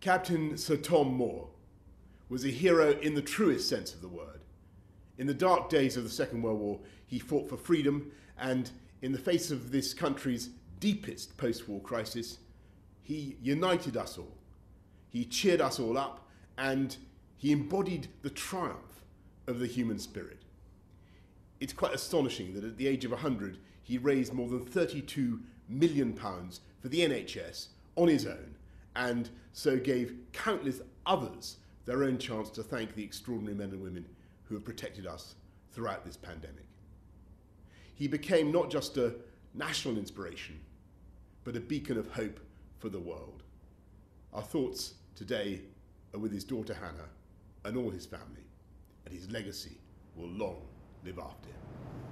Captain Sir Tom Moore was a hero in the truest sense of the word. In the dark days of the Second World War, he fought for freedom, and in the face of this country's deepest post war crisis, he united us all. He cheered us all up, and he embodied the triumph of the human spirit. It's quite astonishing that at the age of 100, he raised more than 32 million pounds for the NHS on his own, and so gave countless others their own chance to thank the extraordinary men and women who have protected us throughout this pandemic. He became not just a national inspiration, but a beacon of hope for the world. Our thoughts today are with his daughter Hannah and all his family, and his legacy will long live after him.